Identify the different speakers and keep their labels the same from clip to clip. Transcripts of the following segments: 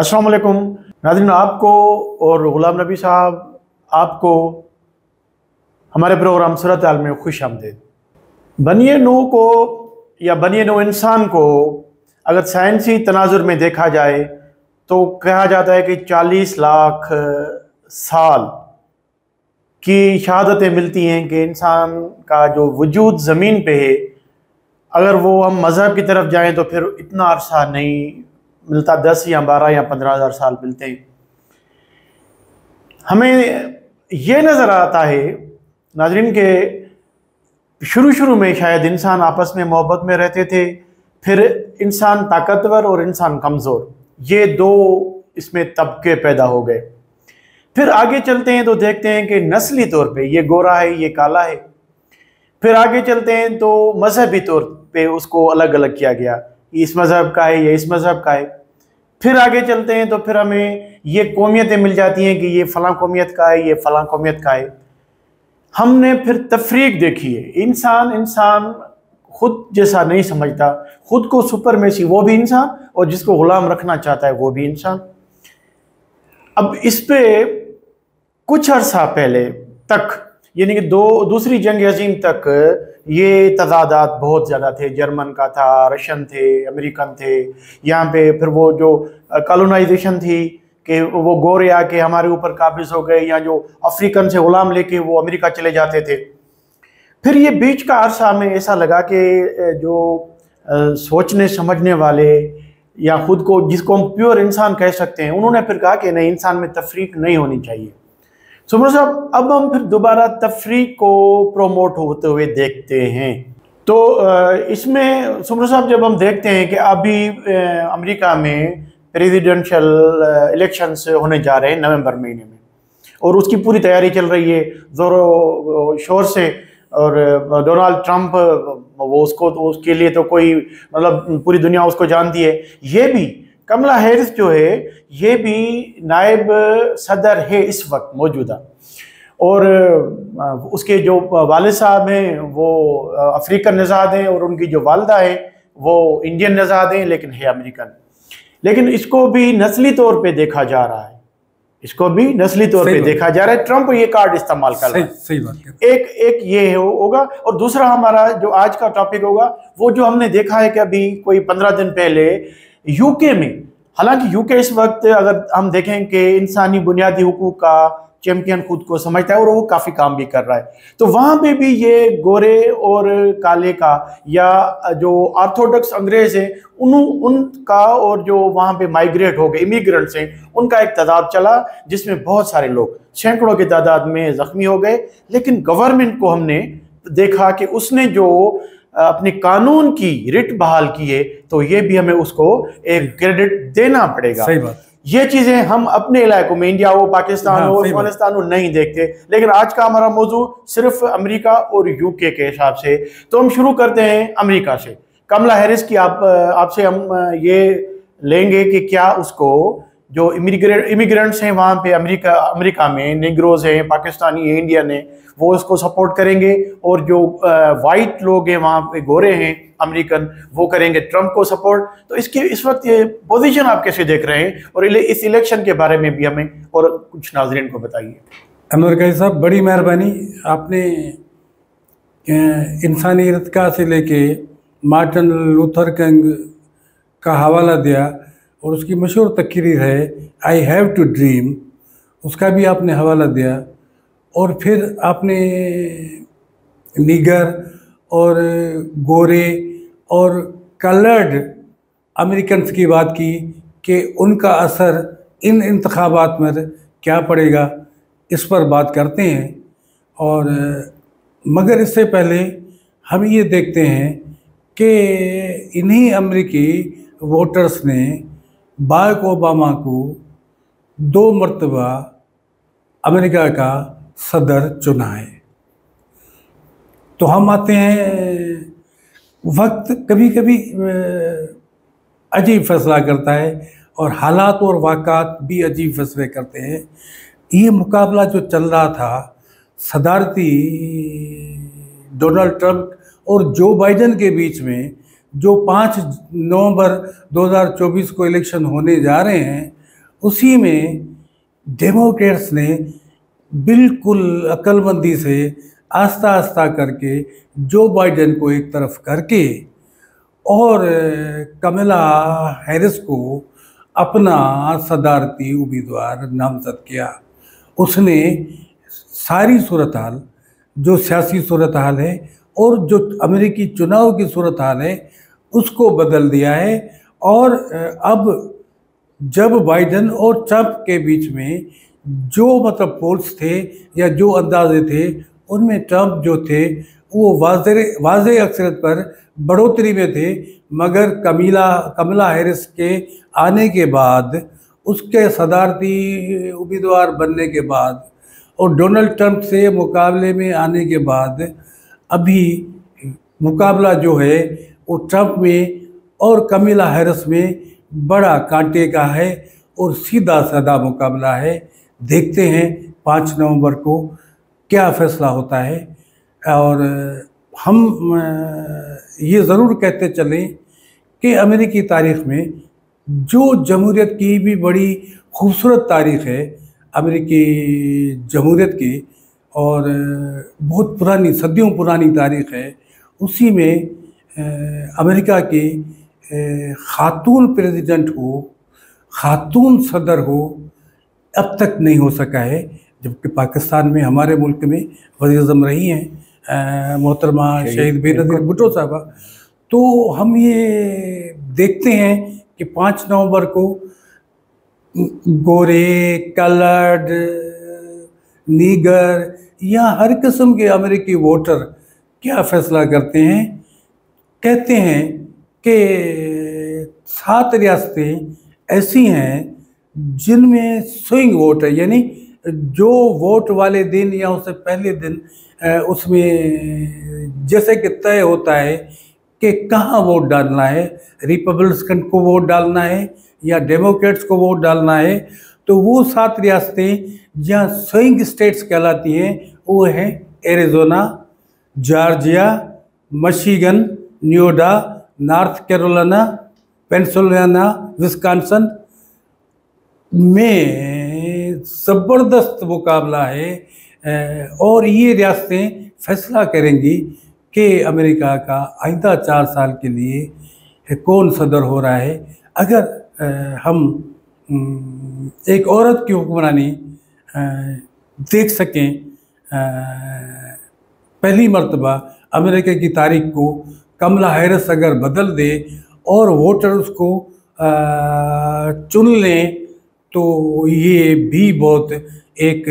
Speaker 1: السلام علیکم۔ ناظرین، آپ کو اور غلام نبی صاحب، آپ کو ہمارے پروگرام صورت عالم میں خوش آمدید۔ بنی نو کو یا بنی نو انسان کو اگر سائنسی تناظر میں دیکھا جائے تو کہا جاتا ہے کہ چالیس لاکھ سال کی شہادتیں ملتی ہیں کہ انسان کا جو وجود زمین پہ ہے، اگر وہ ہم مذہب کی طرف جائیں تو پھر اتنا عرصہ نہیں ملتا دس یا بارہ یا پندرہ ہزار سال ملتے ہیں۔ ہمیں یہ نظر آتا ہے ناظرین کے شروع شروع میں شاید انسان آپس میں محبت میں رہتے تھے، پھر انسان طاقتور اور انسان کمزور، یہ دو اس میں طبقے پیدا ہو گئے۔ پھر آگے چلتے ہیں تو دیکھتے ہیں کہ نسلی طور پہ یہ گورا ہے، یہ کالا ہے۔ پھر آگے چلتے ہیں تو مذہبی طور پہ اس کو الگ الگ کیا گیا اس مذہب کا ہے، یہ اس مذہب کا ہے۔ پھر آگے چلتے ہیں تو پھر ہمیں یہ قومیتیں مل جاتی ہیں کہ یہ فلاں قومیت کا ہے، یہ فلاں قومیت کا ہے۔ ہم نے پھر تفریق دیکھی ہے۔ انسان انسان خود جیسا نہیں سمجھتا، خود کو سپر میں سی وہ بھی انسان اور جس کو غلام رکھنا چاہتا ہے وہ بھی انسان۔ اب اس پہ کچھ عرصہ پہلے تک یعنی کہ دو، دوسری جنگ عظیم تک یہ تضادات بہت زیادہ تھے۔ جرمن کا تھا، رشین تھے، امریکن تھے۔ یہاں پہ پھر وہ جو کالونائزیشن تھی کہ وہ گورے آ کے ہمارے اوپر قابض ہو گئے یا جو افریقن سے غلام لے کے وہ امریکہ چلے جاتے تھے۔ پھر یہ بیچ کا عرصہ میں ایسا لگا کہ جو سوچنے، سمجھنے والے یا خود کو جس کو ہم پیور انسان کہہ سکتے ہیں، انہوں نے پھر کہا کہ نہیں، انسان میں تفریق نہیں ہونی چاہیے۔ سمر صاحب اب ہم پھر دوبارہ تفریق کو پروموٹ ہوتے ہوئے دیکھتے ہیں۔ تو اس میں سمر صاحب جب ہم دیکھتے ہیں کہ ابھی امریکہ میں پریزیڈنشل الیکشنز ہونے جا رہے ہیں نومبر مہینے میں، اور اس کی پوری تیاری چل رہی ہے زور و شور سے، اور ڈونالڈ ٹرمپ وہ اس کو تو اس کے لیے تو کوئی مطلب پوری دنیا اس کو جانتی ہے۔ یہ بھی کملا ہیرس جو ہے یہ بھی نائب صدر ہے اس وقت موجودہ۔ اور اس کے جو والد صاحب ہیں وہ افریقن نژاد ہیں اور ان کی جو والدہ ہیں وہ انڈین نژاد ہیں لیکن ہے امریکن۔ لیکن اس کو بھی نسلی طور پہ دیکھا جا رہا ہے۔ اس کو بھی نسلی طور پہ دیکھا جا رہا ہے۔ ٹرمپ یہ کارڈ استعمال کر رہا ہے۔ ایک ایک یہ ہوگا۔ اور دوسرا ہمارا جو آج کا ٹاپک ہوگا وہ جو ہم نے دیکھا ہے کہ ابھی کوئی پندرہ دن پہلے یو کے میں۔ حالانکہ یو کے اس وقت اگر ہم دیکھیں کہ انسانی بنیادی حقوق کا چیمپئن خود کو سمجھتا ہے اور وہ کافی کام بھی کر رہا ہے۔ تو وہاں پہ بھی یہ گورے اور کالے کا یا جو آرتھوڈکس انگریز ہیں ان کا اور جو وہاں پہ مائگریٹ ہو گئے امیگرنٹس ہیں، ان کا ایک تعداد چلا جس میں بہت سارے لوگ سینکڑوں کی تعداد میں زخمی ہو گئے۔ لیکن گورنمنٹ کو ہم نے دیکھا کہ اس نے جو اپنی قانون کی رٹ بحال کیے تو یہ بھی ہمیں اس کو ایک کریڈٹ دینا پڑے گا۔
Speaker 2: صحیح بات۔
Speaker 1: یہ چیزیں ہم اپنے علاقوں میں انڈیا ہو پاکستان ہو افغانستان ہو نہیں دیکھتے۔ لیکن آج کا ہمارا موضوع صرف امریکہ اور یو کے کے حساب سے۔ تو ہم شروع کرتے ہیں امریکہ سے۔ کملا ہیرس کی آپ آپ سے ہم یہ لیں گے کہ کیا اس کو جو امیگرینٹس ہیں وہاں پہ امریکہ امریکہ میں نیگروز ہیں، پاکستانی ہیں انڈین ہیں، وہ اس کو سپورٹ کریں گے اور جو وائٹ لوگ ہیں وہاں پہ، گورے ہیں امریکن وہ کریں گے ٹرمپ کو سپورٹ تو اس کی اس وقت یہ پوزیشن آپ کیسے دیکھ رہے ہیں اور اس الیکشن کے بارے میں بھی ہمیں اور کچھ ناظرین کو بتائیے۔
Speaker 2: امریکہ صاحب، بڑی مہربانی۔ آپ نے انسانی رتکا سے لے کے مارٹن لوتھر کنگ کا حوالہ دیا۔ اور اس کی مشہور تقریر ہے آئی ہیو ٹو ڈریم اس کا بھی آپ نے حوالہ دیا اور پھر آپ نے نیگر اور گورے اور کلرڈ امریکنس کی بات کی کہ ان کا اثر ان انتخابات میں کیا پڑے گا، اس پر بات کرتے ہیں اور مگر اس سے پہلے ہم یہ دیکھتے ہیں کہ انہی امریکی ووٹرز نے بارک اوباما کو دو مرتبہ امریکہ کا صدر چنا ہے تو ہم آتے ہیں وقت کبھی کبھی عجیب فیصلہ کرتا ہے اور حالات اور واقعات بھی عجیب فیصلے کرتے ہیں۔ یہ مقابلہ جو چل رہا تھا، صدارتی ڈونلڈ ٹرمپ اور جو بائیڈن کے بیچ میں جو پانچ نومبر دو ہزار چوبیس کو الیکشن ہونے جا رہے ہیں، اسی میں ڈیموکریٹس نے بالکل عقل مندی سے آہستہ آہستہ کر کے جو بائیڈن کو ایک طرف کر کے اور کملا ہیرس کو اپنا صدارتی امیدوار نامزد کیا۔ اس نے ساری صورتحال، جو سیاسی صورتحال ہے اور جو امریکی چناؤ کی صورتحال ہے اس کو بدل دیا ہے۔ اور، اب جب بائیڈن اور ٹرمپ کے بیچ میں جو مطلب پولس تھے یا جو اندازے تھے، ان میں ٹرمپ جو تھے، وہ واضح واضح اکثرت پر بڑھوتری میں تھے۔ مگر کمیلا، کملا ہیرس کے آنے کے بعد، اس کے صدارتی امیدوار بننے کے بعد اور ڈونلڈ ٹرمپ سے مقابلے میں آنے کے بعد، ابھی مقابلہ جو ہے وہ ٹرمپ میں اور کمیلا ہیرس میں بڑا کانٹے کا ہے اور سیدھا سادہ مقابلہ ہے۔ دیکھتے ہیں پانچ نومبر کو کیا فیصلہ ہوتا ہے۔ اور ہم، یہ ضرور کہتے چلیں کہ امریکی تاریخ میں جو جمہوریت کی بھی بڑی خوبصورت تاریخ ہے، امریکی جمہوریت کی اور بہت پرانی، صدیوں پرانی تاریخ ہے، اسی میں امریکہ کی خاتون پریزیڈنٹ ہو خاتون صدر ہو اب تک نہیں ہو سکا ہے جبکہ پاکستان میں ہمارے ملک میں وزیر اعظم رہی ہیں محترمہ شہید بے نظیر بھٹو صاحبہ۔ تو ہم یہ دیکھتے ہیں کہ پانچ نومبر کو گورے کلرڈ نیگر یا ہر قسم کے امریکی ووٹر کیا فیصلہ کرتے ہیں۔ کہتے ہیں کہ سات ریاستیں ایسی ہیں جن میں سوئنگ ووٹ ہے یعنی جو ووٹ والے دن یا اس سے پہلے دن اس میں جیسے کہ طے ہوتا ہے کہ کہاں ووٹ ڈالنا ہے ریپبلکن کو ووٹ ڈالنا ہے یا ڈیموکریٹس کو ووٹ ڈالنا ہے، تو وہ سات ریاستیں جہاں سوئنگ اسٹیٹس کہلاتی ہیں، وہ ہیں Arizona, Georgia, Michigan Nevada North Carolina Pennsylvania Wisconsin میں زبردست مقابلہ ہے اور یہ ریاستیں فیصلہ کریں گی کہ امریکہ کا آئندہ چار سال کے لیے کون صدر ہو رہا ہے اگر ہم ایک عورت کی حکمرانی دیکھ سکیں پہلی مرتبہ امریکہ کی تاریخ کو کملا ہیرس اگر بدل دے اور ووٹر اس کو چن لیں، تو یہ بھی بہت ایک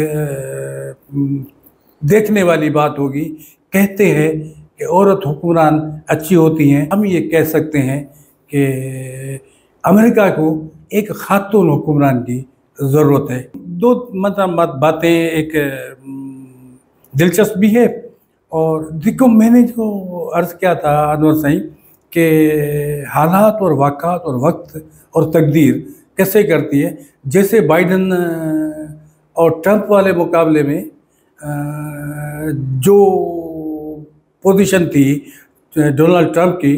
Speaker 2: دیکھنے والی بات ہوگی۔ کہتے ہیں کہ عورت حکمران اچھی ہوتی ہیں۔ ہم یہ کہہ سکتے ہیں کہ امریکہ کو ایک خاتون حکمران کی ضرورت ہے۔ دو مطلب باتیں، ایک دلچسپ بھی ہے۔ اور دیکھو میں نے جو عرض کیا تھا انور سائیں کہ حالات اور واقعات اور وقت اور تقدیر کیسے کرتی ہے؟ جیسے بائیڈن اور ٹرمپ والے مقابلے میں جو پوزیشن تھی ڈونلڈ ٹرمپ کی،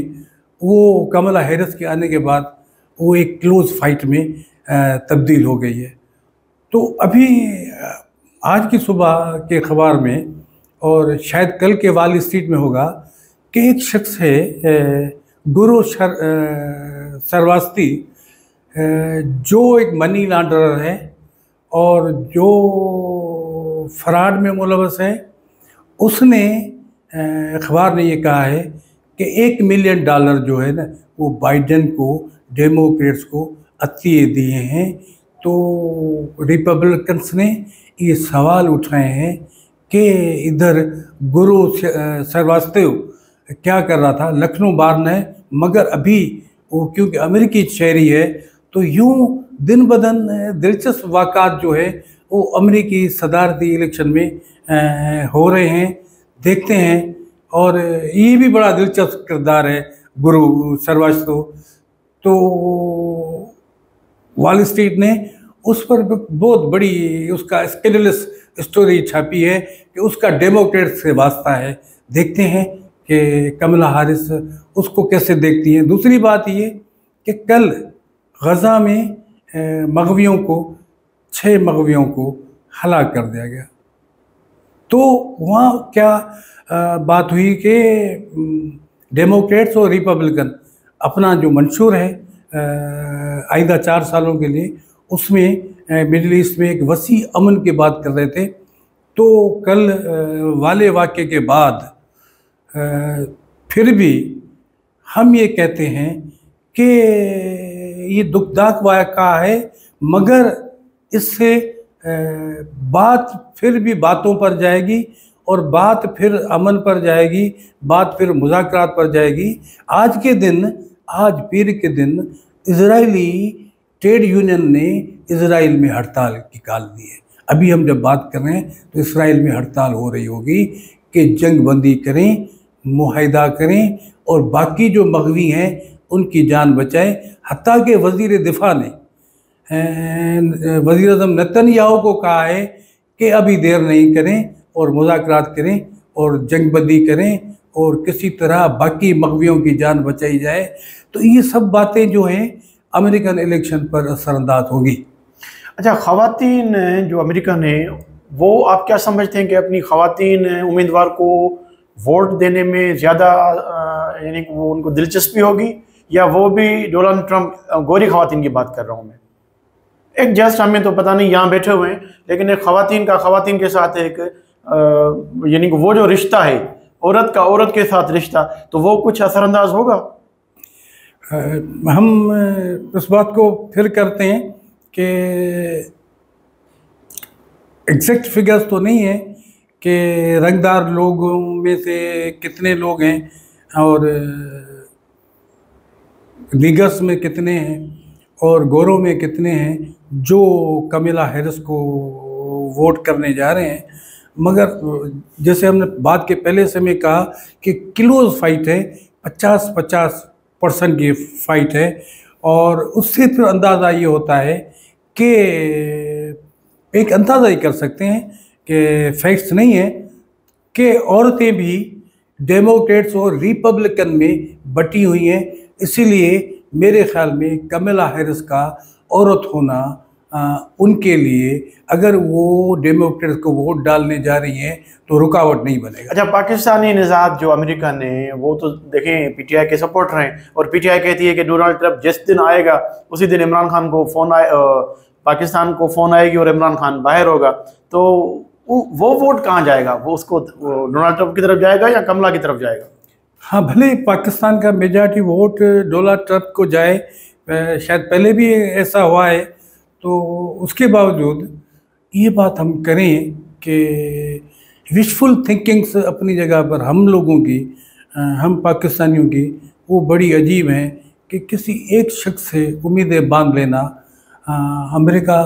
Speaker 2: وہ کملا ہیرس کے آنے کے بعد وہ ایک کلوز فائٹ میں تبدیل ہو گئی ہے۔ تو ابھی آج کی صبح کے اخبار میں اور شاید کل کے والی اسٹریٹ میں ہوگا کہ ایک شخص ہے گرو شر سرواستی جو ایک منی لانڈرر ہے اور جو فراڈ میں ملوث ہے۔ اس نے اخبار نے یہ کہا ہے کہ ایک ملین ڈالر جو ہے نا، وہ بائیڈن کو، ڈیموکریٹس کو عطیے دیے ہیں۔ تو ریپبلکنس نے یہ سوال اٹھائے ہیں کہ ادھر گرو سرواستے کیا کر رہا تھا؟ لکھنؤ بارنا ہے مگر ابھی وہ کیونکہ امریکی شہری ہے، تو یوں دن بدن دلچسپ واقعات جو ہے وہ امریکی صدارتی الیکشن میں ہو رہے ہیں، دیکھتے ہیں۔ اور یہ بھی بڑا دلچسپ کردار ہے گرو سرواشتو تو وال اسٹریٹ نے اس پر بہت بڑی اس کا اسکینڈلس اسٹوری چھاپی ہے کہ اس کا ڈیموکریٹ سے واسطہ ہے۔ دیکھتے ہیں کہ کملا حارث اس کو کیسے دیکھتی ہیں۔ دوسری بات یہ کہ کل غزہ میں مغویوں کو، چھ مغویوں کو ہلاک کر دیا گیا۔ تو وہاں کیا بات ہوئی کہ ڈیموکریٹس اور ریپبلکن اپنا جو منشور ہے آئندہ چار سالوں کے لیے اس میں مڈل ایسٹ میں ایک وسیع امن کی بات کر رہے تھے۔ تو کل والے واقعے کے بعد پھر بھی ہم یہ کہتے ہیں کہ یہ دکھداک واقعہ ہے، مگر اس سے بات پھر بھی باتوں پر جائے گی اور بات پھر امن پر جائے گی، بات پھر مذاکرات پر جائے گی۔ آج کے دن، آج پیر کے دن، اسرائیلی ٹریڈ یونین نے اسرائیل میں ہڑتال نکال دی ہے۔ ابھی ہم جب بات کر رہے ہیں تو اسرائیل میں ہڑتال ہو رہی ہوگی کہ جنگ بندی کریں، معاہدہ کریں اور باقی جو مغوی ہیں ان کی جان بچائیں۔ حتیٰ کہ وزیر دفاع نے ہاں، وزیر اعظم نتنیاہو کو کہا ہے کہ ابھی دیر نہیں کریں اور مذاکرات کریں اور جنگ بندی کریں اور کسی طرح باقی مغویوں کی جان بچائی جائے۔ تو یہ سب باتیں جو ہیں امریکن الیکشن پر اثر انداز ہوگی۔
Speaker 1: اچھا خواتین جو امریکن ہیں، وہ آپ کیا سمجھتے ہیں کہ اپنی خواتین امیدوار کو ووٹ دینے میں زیادہ یعنی کہ وہ ان کو دلچسپی ہوگی یا وہ بھی ڈونلڈ ٹرمپ گوری خواتین کی بات کر رہا ہوں میں؟ ایک جسٹ ہمیں تو پتہ نہیں، یہاں بیٹھے ہوئے ہیں، لیکن ایک خواتین کا، خواتین کے ساتھ ایک یعنی کہ وہ جو رشتہ ہے، عورت کا، عورت کے ساتھ رشتہ، تو وہ کچھ اثر انداز ہوگا؟
Speaker 2: ہم اس بات کو پھر کرتے ہیں کہ ایگزیکٹ فگرز تو نہیں ہیں کہ رنگدار لوگوں میں سے کتنے لوگ ہیں اور لیگرس میں کتنے ہیں اور گوروں میں کتنے ہیں جو کمیلا ہیرس کو ووٹ کرنے جا رہے ہیں۔ مگر، جیسے ہم نے بات کے پہلے سے میں کہا کہ کلوز فائٹ ہے، پچاس پچاس پرسن کی فائٹ ہے اور اس سے پھر اندازہ یہ ہوتا ہے کہ ایک اندازہ ہی کر سکتے ہیں کہ فیکٹس نہیں ہیں کہ عورتیں بھی ڈیموکریٹس اور ریپبلکن میں بٹی ہوئی ہیں۔ اسی لیے میرے خیال میں کملا ہیرس کا عورت ہونا ان کے لیے اگر وہ ڈیموکریٹس کو ووٹ ڈالنے جا رہی ہیں تو رکاوٹ نہیں بنے گا۔
Speaker 1: اچھا پاکستانی نژاد جو امریکہ نے وہ تو دیکھیں پی ٹی آئی کے سپورٹر ہیں اور پی ٹی آئی کہتی ہے کہ ڈونلڈ ٹرمپ جس دن آئے گا اسی دن عمران خان کو فون آئے پاکستان کو فون آئے گی اور عمران خان باہر ہوگا۔ تو وہ ووٹ کہاں جائے گا؟ وہ اس کو ڈونلڈ ٹرمپ کی طرف جائے گا یا کملا کی طرف جائے گا؟
Speaker 2: ہاں بھلے پاکستان کا میجارٹی ووٹ ڈونلڈ ٹرمپ کو جائے شاید پہلے بھی ایسا ہوا ہے۔ تو اس کے باوجود یہ بات ہم کریں کہ وشفل تھنکنگس اپنی جگہ پر ہم لوگوں کی، ہم پاکستانیوں کی وہ بڑی عجیب ہیں کہ کسی ایک شخص سے امیدیں باندھ لینا امریکہ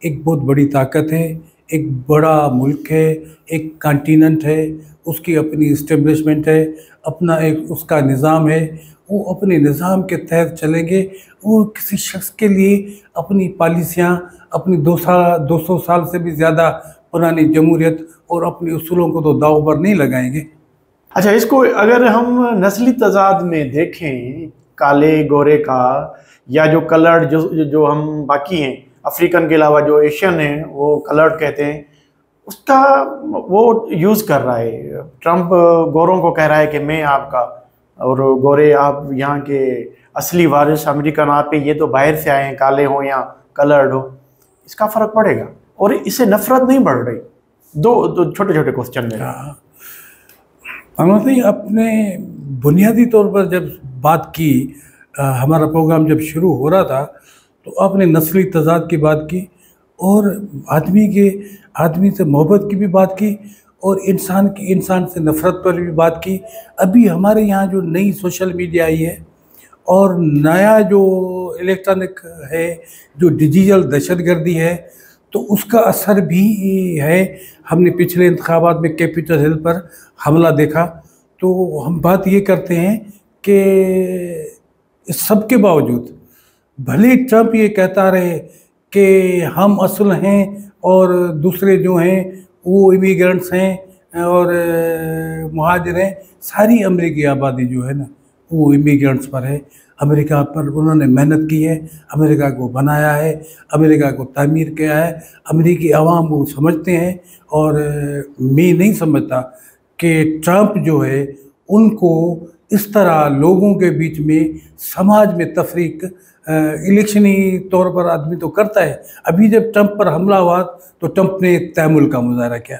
Speaker 2: ایک بہت بڑی طاقت ہے۔ ایک بڑا ملک ہے، ایک کانٹیننٹ ہے، اس کی اپنی اسٹیبلشمنٹ ہے، اپنا ایک اس کا نظام ہے۔ وہ اپنے نظام کے تحت چلیں گے۔ وہ کسی شخص کے لیے اپنی پالیسیاں، اپنی دو سال، دو سو سال سے بھی زیادہ پرانی جمہوریت اور اپنے اصولوں کو تو داؤ پر نہیں لگائیں گے۔
Speaker 1: اچھا اس کو اگر ہم نسلی تضاد میں دیکھیں، کالے، گورے کا یا جو کلرڈ جو جو ہم باقی ہیں افریقن کے علاوہ جو ایشین ہیں، وہ کلرڈ کہتے ہیں۔ اس کا وہ یوز کر رہا ہے۔ ٹرمپ گوروں کو کہہ رہا ہے کہ میں آپ کا اور گورے آپ یہاں کے اصلی وارث امریکن، آپ پہ یہ تو باہر سے آئے ہیں، کالے ہوں یا کلرڈ ہو اس کا فرق پڑے گا۔ اور اس سے نفرت نہیں بڑھ رہی۔ دو دو چھوٹے چھوٹے کوشچن میں
Speaker 2: ہاں۔ اپنے بنیادی طور پر جب بات کی ہمارا پروگرام جب شروع ہو رہا تھا تو آپ نے نسلی تضاد کی بات کی اور آدمی کے آدمی سے محبت کی بھی بات کی اور انسان کی انسان سے نفرت پر بھی بات کی۔ ابھی ہمارے یہاں جو نئی سوشل میڈیا آئی ہے اور نیا جو الیکٹرانک ہے، جو ڈیجیٹل دہشت گردی ہے، تو اس کا اثر بھی ہے۔ ہم نے پچھلے انتخابات میں کیپیٹل ہل پر حملہ دیکھا۔ تو ہم بات یہ کرتے ہیں کہ اس سب کے باوجود بھلے ٹرمپ یہ کہتا رہے کہ ہم اصل ہیں اور دوسرے جو ہیں وہ امیگرنٹس ہیں اور مہاجر ہیں، ساری امریکی آبادی جو ہے نا، وہ امیگرینٹس پر ہے۔ امریکہ پر انہوں نے محنت کی ہے، امریکہ کو بنایا ہے، امریکہ کو تعمیر کیا ہے۔ امریکی عوام وہ سمجھتے ہیں اور میں نہیں سمجھتا کہ ٹرمپ جو ہے، ان کو اس طرح لوگوں کے بیچ میں، سماج میں تفریق الیکشنی طور پر آدمی تو کرتا ہے۔ ابھی جب ٹرمپ پر حملہ ہوا تو ٹرمپ نے تیمل کا مظاہرہ کیا۔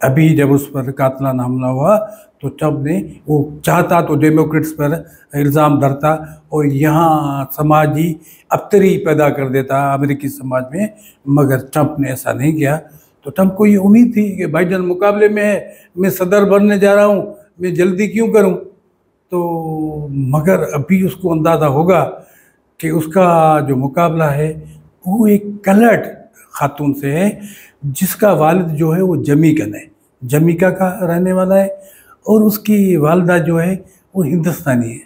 Speaker 2: ابھی جب اس پر قاتلانہ حملہ ہوا تو ٹرمپ نے وہ چاہتا تو ڈیموکریٹس پر الزام دھرتا اور یہاں سماجی ابتری پیدا کر دیتا امریکی سماج میں، مگر ٹرمپ نے ایسا نہیں کیا۔ تو ٹرمپ کو یہ امید تھی کہ بائیڈن مقابلے میں ہے، میں صدر بننے جا رہا ہوں، میں جلدی کیوں کروں؟ تو مگر ابھی اس کو اندازہ ہوگا کہ اس کا جو مقابلہ ہے، وہ ایک کلرڈ خاتون سے ہے، جس کا والد جو ہے وہ جمیکن ہے جمیکا کا رہنے والا ہے اور اس کی والدہ جو ہے وہ ہندوستانی ہے۔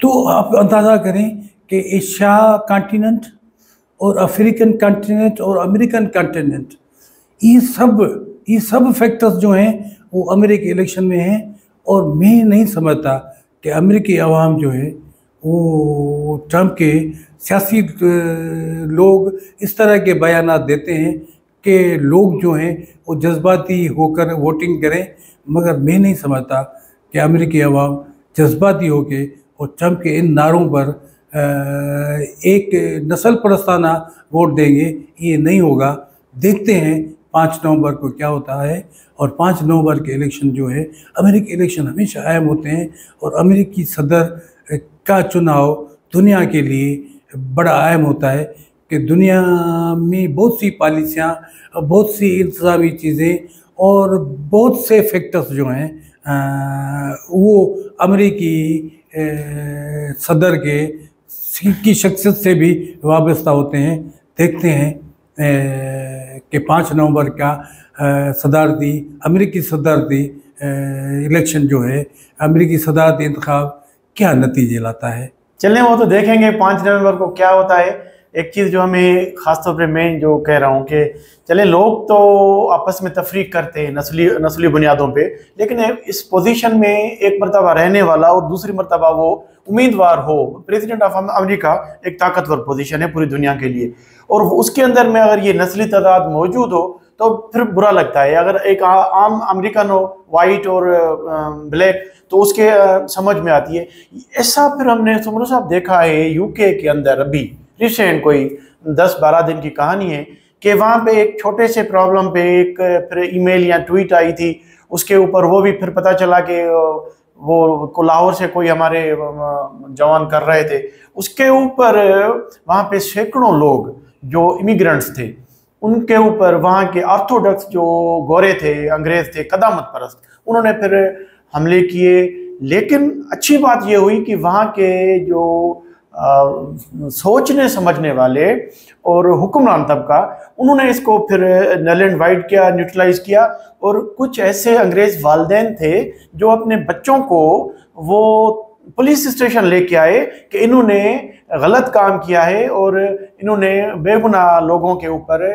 Speaker 2: تو آپ اندازہ کریں کہ ایشیا کانٹیننٹ اور افریقن کانٹیننٹ اور امریکن کانٹیننٹ، یہ سب یہ سب فیکٹرز جو ہیں وہ امریکی الیکشن میں ہیں اور میں نہیں سمجھتا کہ امریکی عوام جو ہے وہ ٹرمپ کے سیاسی لوگ اس طرح کے بیانات دیتے ہیں کہ لوگ جو ہیں وہ جذباتی ہو کر ووٹنگ کریں، مگر میں نہیں سمجھتا کہ امریکی عوام جذباتی ہو کے اور ٹرمپ کے ان نعروں پر ایک نسل پرستانہ ووٹ دیں گے، یہ نہیں ہوگا۔ دیکھتے ہیں پانچ نومبر کو کیا ہوتا ہے۔ اور پانچ نومبر کے الیکشن جو ہے امریکی الیکشن ہمیشہ اہم ہوتے ہیں اور امریکی صدر کا چناؤ دنیا کے لیے بڑا اہم ہوتا ہے کہ دنیا میں بہت سی پالیسیاں، بہت سی انتظامی چیزیں اور بہت سے فیکٹرز جو ہیں وہ امریکی صدر کے کی شخصیت سے بھی وابستہ ہوتے ہیں۔ دیکھتے ہیں کہ پانچ نومبر کا صدارتی، امریکی صدارتی الیکشن جو ہے، امریکی صدارتی انتخاب کیا نتیجے لاتا ہے؟
Speaker 1: چلیں وہ تو دیکھیں گے، پانچ نومبر کو کیا ہوتا ہے۔ ایک چیز جو ہمیں خاص طور پہ میں جو کہہ رہا ہوں کہ چلے لوگ تو آپس میں تفریق کرتے ہیں نسلی نسلی بنیادوں پہ، لیکن اس پوزیشن میں ایک مرتبہ رہنے والا اور دوسری مرتبہ وہ امیدوار ہو۔ پریزیڈنٹ آف امریکہ ایک طاقتور پوزیشن ہے پوری دنیا کے لیے۔ اور اس کے اندر میں اگر یہ نسلی تعداد موجود ہو تو پھر برا لگتا ہے۔ اگر ایک عام امریکن ہو وائٹ اور بلیک تو اس کے سمجھ میں آتی ہے۔ ایسا پھر ہم نے سمرو صاحب دیکھا ہے، یو کے کے اندر ابھی ریسنٹ کوئی دس بارہ دن کی کہانی ہے کہ وہاں پہ ایک چھوٹے سے پرابلم پہ ایک پھر ای میل یا ٹویٹ آئی تھی۔ اس کے اوپر وہ بھی پھر پتہ چلا کہ وہ لاہور سے کوئی ہمارے جوان کر رہے تھے۔ اس کے اوپر وہاں پہ سینکڑوں لوگ جو امیگرنٹس تھے، ان کے اوپر وہاں کے آرتھوڈکس جو گورے تھے، انگریز تھے، قدامت پرست، انہوں نے پھر حملے کیے۔ لیکن اچھی بات یہ ہوئی کہ وہاں کے جو سوچنے، سمجھنے والے اور حکمران طبقہ، انہوں نے اس کو پھر نل اینڈ وائٹ کیا، نیوٹرلائز کیا۔ اور کچھ ایسے انگریز والدین تھے جو اپنے بچوں کو وہ پولیس اسٹیشن لے کے آئے کہ انہوں نے غلط کام کیا ہے اور انہوں نے بے گناہ لوگوں کے اوپر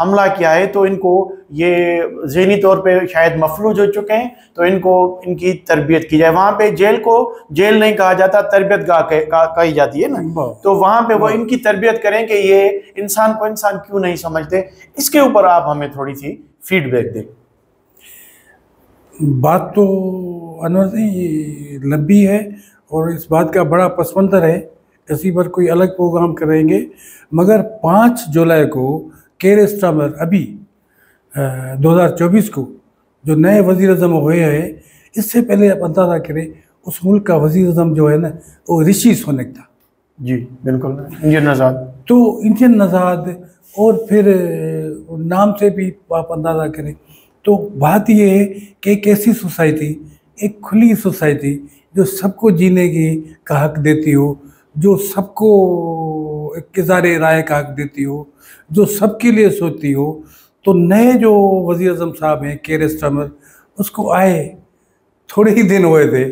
Speaker 1: حملہ کیا ہے تو ان کو یہ ذہنی طور پہ شاید مفلوج ہو چکے ہیں تو ان کو ان کی تربیت کی جائے۔ وہاں پہ جیل کو جیل نہیں کہا جاتا تربیت گاہ کہی جاتی ہے نا۔ تو وہاں پہ وہ ان کی تربیت کریں کہ یہ انسان کو انسان کیوں نہیں سمجھتے۔ اس کے اوپر آپ ہمیں تھوڑی سی فیڈ بیک دیں۔
Speaker 2: بات تو انور جی لمبی ہے اور اس بات کا بڑا پس منظر ہے۔ اسی پر کوئی الگ پروگرام کریں گے۔ مگر پانچ جولائی کو کیر اسٹامر ابھی دو ہزار چوبیس کو جو نئے وزیر اعظم ہوئے ہیں اس سے پہلے آپ اندازہ کریں اس ملک کا وزیر اعظم جو ہے نا وہ رشی سونک تھا۔
Speaker 1: جی بالکل۔ انڈین نژاد۔
Speaker 2: تو انڈین نژاد اور پھر نام سے بھی آپ اندازہ کریں تو بات یہ ہے کہ ایک ایسی سوسائٹی ایک کھلی سوسائٹی جو سب کو جینے کی کا حق دیتی ہو جو سب کو اقتدار رائے کا حق دیتی ہو، جو سب کے لیے سوچتی ہو، تو نئے جو وزیر اعظم صاحب ہیں کیر اسٹمر اس کو آئے، تھوڑے ہی دن ہوئے تھے،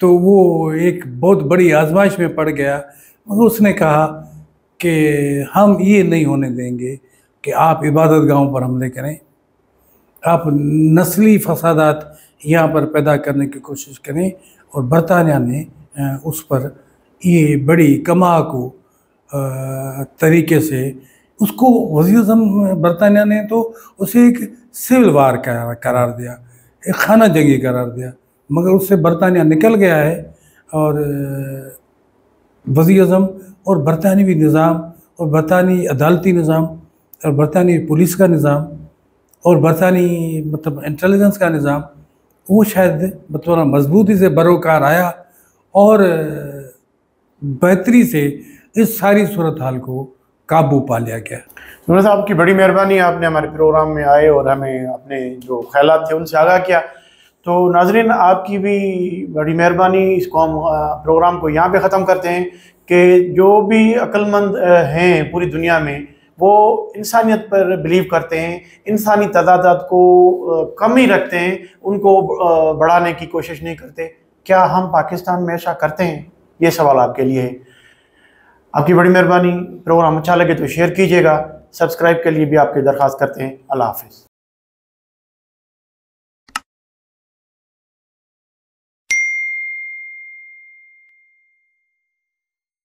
Speaker 2: تو وہ ایک بہت بڑی آزمائش میں پڑ گیا۔ مگر اس نے کہا کہ ہم یہ نہیں ہونے دیں گے کہ آپ عبادت گاہوں پر حملے کریں۔ آپ نسلی فسادات یہاں پر پیدا کرنے کی کوشش کریں اور برطانیہ نے، اس پر یہ بڑی کما کو طریقے سے اس کو وزیر اعظم برطانیہ نے تو اسے ایک سول وار قرار دیا، ایک خانہ جنگی قرار دیا، مگر اس سے برطانیہ نکل گیا ہے اور وزیر اعظم اور برطانوی نظام اور برطانوی عدالتی نظام اور برطانوی پولیس کا نظام اور برطانوی مطلب انٹیلیجنس کا نظام، وہ شاید مطلب مضبوطی سے بروکار آیا اور بہتری سے اس ساری صورتحال کو قابو پا لیا گیا۔
Speaker 1: نور صاحب کی بڑی مہربانی، آپ نے ہمارے پروگرام میں آئے اور ہمیں اپنے جو خیالات تھے ان سے آگاہ کیا۔ تو ناظرین، آپ کی بھی بڑی مہربانی۔ اس کو ہم پروگرام کو یہاں پہ ختم کرتے ہیں کہ جو بھی عقل مند ہیں پوری دنیا میں، وہ انسانیت پر بلیو کرتے ہیں، انسانی تعدادات کو کم ہی رکھتے ہیں، ان کو بڑھانے کی کوشش نہیں کرتے۔ کیا ہم پاکستان میں ایسا کرتے ہیں؟ یہ سوال آپ کے لیے ہے۔ آپ کی بڑی مہربانی، پروگرام اچھا لگے تو شیئر کیجیے گا۔ سبسکرائب کے لیے بھی آپ کی درخواست کرتے ہیں۔ اللہ حافظ۔